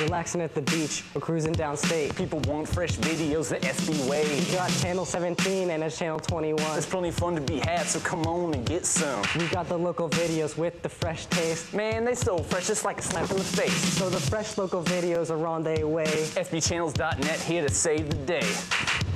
relaxing at the beach, or cruising downstate. People want fresh videos the SB way. We got channel 17 and a channel 21. It's plenty fun to be had, so come on and get some. We got the local videos with the fresh taste. Man, they so fresh, it's like a slap in the face. So the fresh local videos are on their way. SBChannels.net here to save the day.